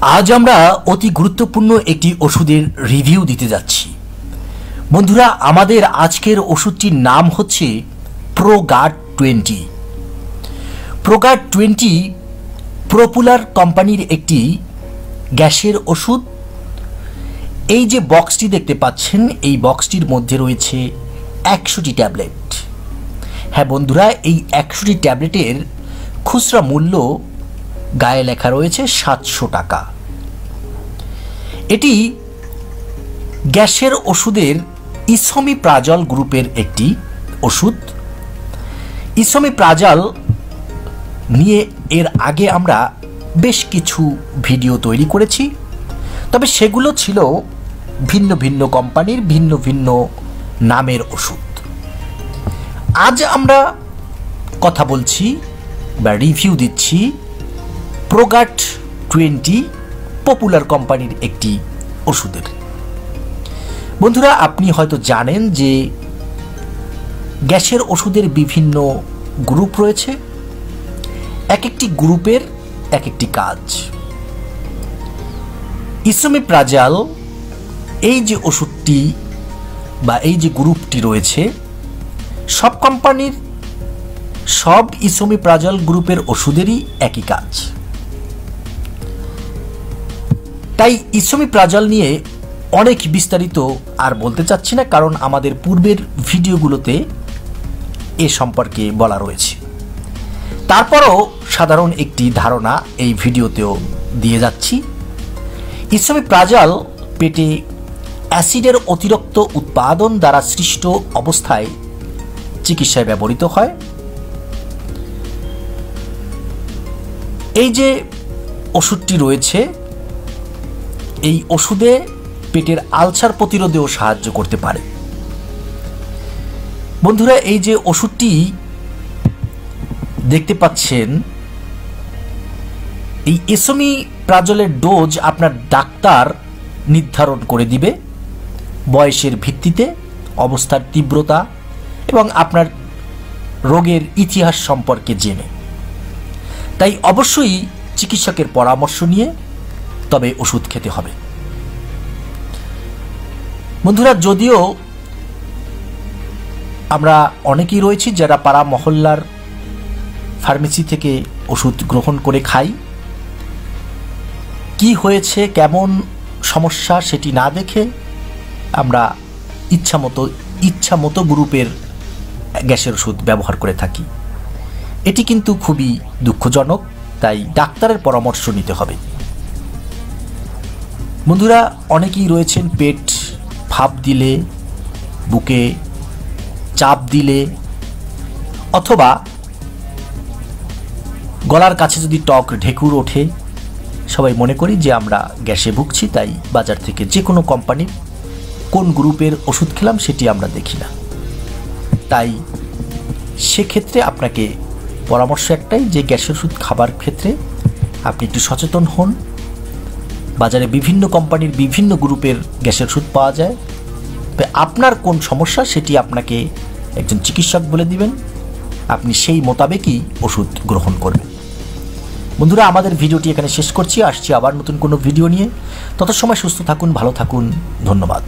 আজ আমরা অতি গুরুত্বপূর্ণ একটি ওষুধের রিভিউ দিতে যাচ্ছি। বন্ধুরা, আমাদের আজকের ওষুধটির নাম হচ্ছে প্রোগার্ড টোয়েন্টি প্রোগার্ড টোয়েন্টি প্রপুলার কোম্পানির একটি গ্যাসের ওষুধ। এই যে বক্সটি দেখতে পাচ্ছেন, এই বক্সটির মধ্যে রয়েছে একশোটি ট্যাবলেট। হ্যাঁ বন্ধুরা, এই একশোটি ট্যাবলেটের খুচরা মূল্য গায়ে লেখা রয়েছে সাতশো টাকা। এটি গ্যাসের ওষুধের ইসমি প্রাজল গ্রুপের একটি ওষুধ। ইসমি প্রাজল নিয়ে এর আগে আমরা বেশ কিছু ভিডিও তৈরি করেছি। তবে সেগুলো ছিল ভিন্ন ভিন্ন কোম্পানির ভিন্ন ভিন্ন নামের ওষুধ। আজ আমরা কথা বলছি বা রিভিউ দিচ্ছি প্রোগাট টোয়েন্টি পপুলার কোম্পানির একটি ওষুধের। বন্ধুরা, আপনি হয়তো জানেন যে গ্যাসের ওষুধের বিভিন্ন গ্রুপ রয়েছে। এক একটি গ্রুপের এক একটি কাজ। ইসমি প্রাজাল এই যে ওষুধটি বা এই যে গ্রুপটি রয়েছে, সব কোম্পানির সব ইসমি প্রাজাল গ্রুপের ওষুধেরই একই কাজ। তাই ইসমি প্রাজাল নিয়ে অনেক বিস্তারিত আর বলতে চাচ্ছি না, কারণ আমাদের পূর্বের ভিডিওগুলোতে এ সম্পর্কে বলা রয়েছে। তারপরও সাধারণ একটি ধারণা এই ভিডিওতেও দিয়ে যাচ্ছি। ইসমি প্রাজাল পেটে অ্যাসিডের অতিরিক্ত উৎপাদন দ্বারা সৃষ্ট অবস্থায় চিকিৎসায় ব্যবহৃত হয়। এই যে ওষুধটি রয়েছে এই ওষুধে পেটের আলসার প্রতিরোধেও সাহায্য করতে পারে। বন্ধুরা, এই যে ওষুধটি দেখতে পাচ্ছেন, এই এসমি প্রাজলের ডোজ আপনার ডাক্তার নির্ধারণ করে দিবে। বয়সের ভিত্তিতে, অবস্থার তীব্রতা এবং আপনার রোগের ইতিহাস সম্পর্কে জেনে। তাই অবশ্যই চিকিৎসকের পরামর্শ নিয়ে তবে ওষুধ খেতে হবে। বন্ধুরা, যদিও আমরা অনেকেই রয়েছি যারা পাড়া মহল্লার ফার্মেসি থেকে ওষুধ গ্রহণ করে খাই। কি হয়েছে, কেমন সমস্যা সেটি না দেখে আমরা ইচ্ছা মতো ইচ্ছা মতো গ্রুপের গ্যাসের ওষুধ ব্যবহার করে থাকি। এটি কিন্তু খুবই দুঃখজনক, তাই ডাক্তারের পরামর্শ নিতে হবে। বন্ধুরা, অনেকেই রয়েছেন পেট ফাপ দিলে, বুকে চাপ দিলে, অথবা গলার কাছে যদি টক ঢেকুর ওঠে, সবাই মনে করি যে আমরা গ্যাসে ভুগছি, তাই বাজার থেকে যে কোনো কোম্পানির কোন গ্রুপের ওষুধ খেলাম সেটি আমরা দেখি না। তাই সেক্ষেত্রে আপনাকে পরামর্শ একটাই যে গ্যাসের ওষুধ খাবার ক্ষেত্রে আপনি একটু সচেতন হন বাজারে বিভিন্ন কোম্পানির বিভিন্ন গ্রুপের গ্যাসের ওষুধ পাওয়া যায়। আপনার কোন সমস্যা সেটি আপনাকে একজন চিকিৎসক বলে দিবেন। আপনি সেই মোতাবেকই ওষুধ গ্রহণ করবেন। বন্ধুরা, আমাদের ভিডিওটি এখানে শেষ করছি। আসছি আবার নতুন কোনো ভিডিও নিয়ে। তত সময় সুস্থ থাকুন, ভালো থাকুন। ধন্যবাদ।